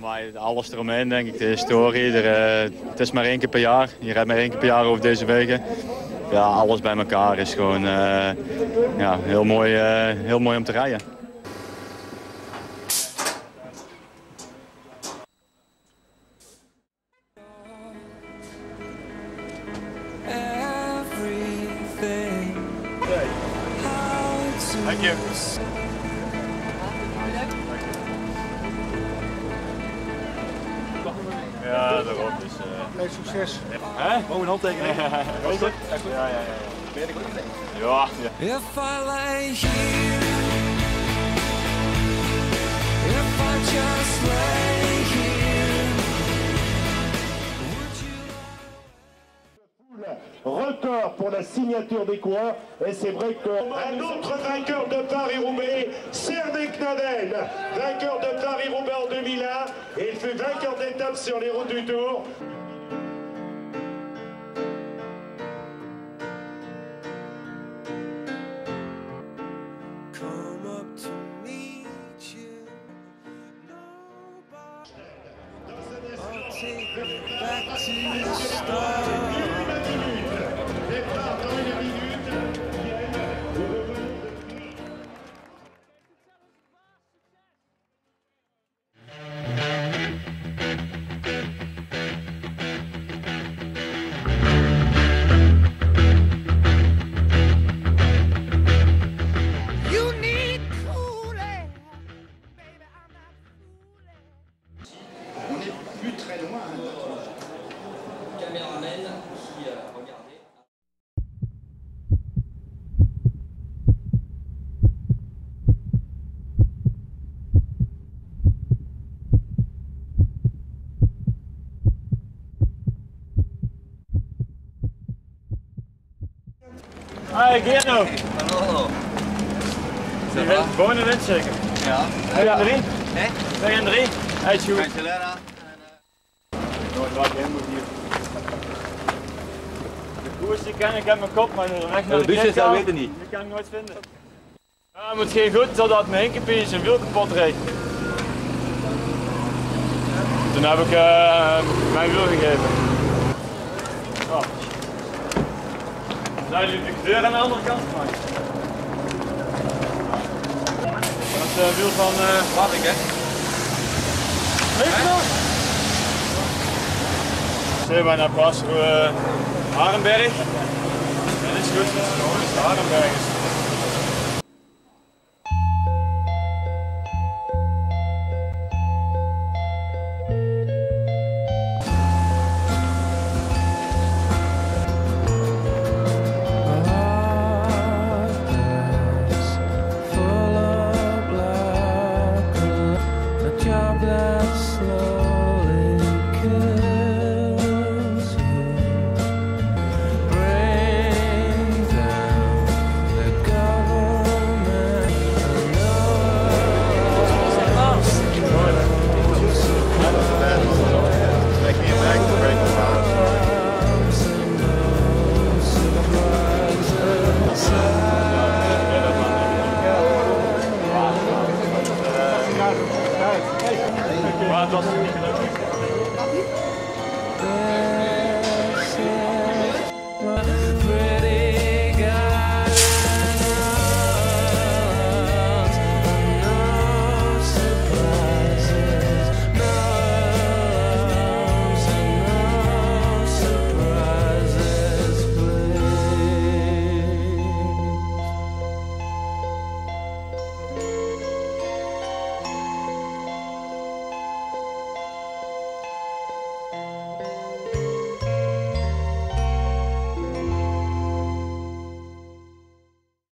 Maar alles eromheen, denk ik. De historie. Er, uh, het is maar één keer per jaar. Je rijdt maar één keer per jaar over deze wegen. Ja, alles bij elkaar is gewoon uh, ja, heel, mooi, uh, heel mooi om te rijden. Thank you. Daarop. Dus, uh... Veel succes. Hè? Gewoon een handtekening. Ja? Ja, ja, ja. Ben je er goed mee? Ja, ja. Pour la signature des coins. Et c'est vrai que. Un autre vainqueur de Paris-Roubaix, Cerdek Nadel, vainqueur de Paris-Roubaix en 2001, et il fut vainqueur d'étape sur les routes du Tour. back to the start. Thank you. Hi, Geno. Hallo. Je bent gewoon een wint zeker. Ja. Ben je aan drie? Hè? Ben je aan drie? Hij is goed. Cancelera. Nooit waar ik heen moet hier. De koers die ken ik uit mijn kop, maar de weg naar de, busjes, dat weten niet. Die kan ik nooit vinden. Ja, het moet geen goed zodat mijn Hinkepie zijn wiel kapot reed. Toen heb ik uh, mijn wiel gegeven. Zou jullie de deur aan de andere kant maken? Dat is het wiel van... Uh, Wat ik hè? Leeft nog? Zijn wij naar Pas uh, Harenberg? Dat is goed. Dat is Harenberg. Well,